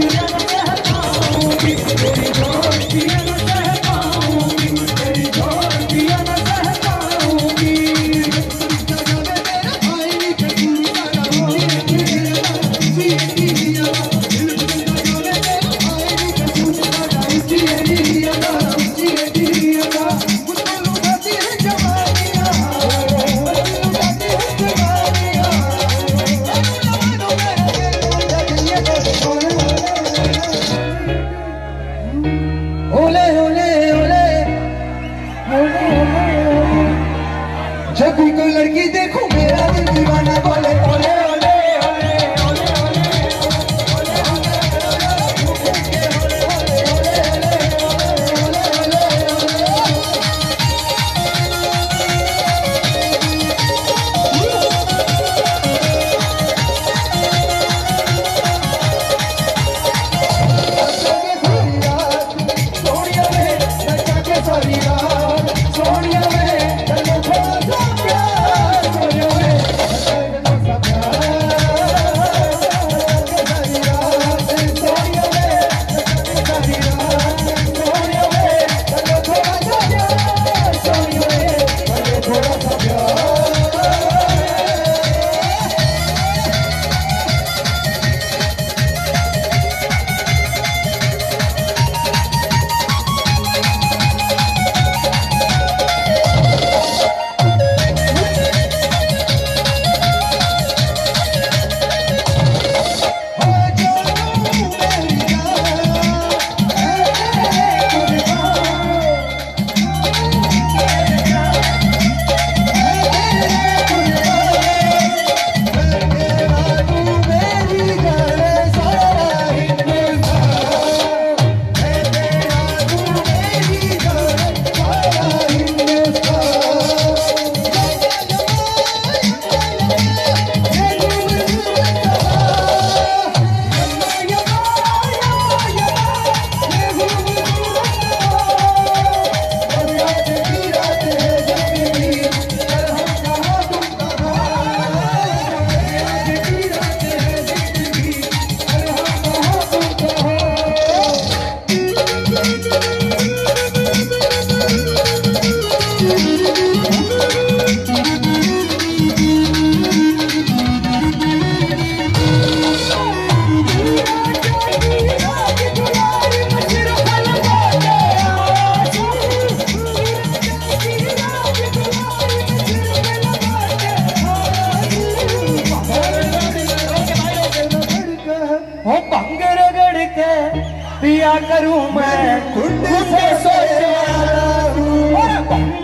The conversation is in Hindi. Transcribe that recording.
Yeah. जब भी कोई लड़की देखो मेरा दिल दीवाना बोले बोले क्या करूं मैं खुद से सोच रहा हूं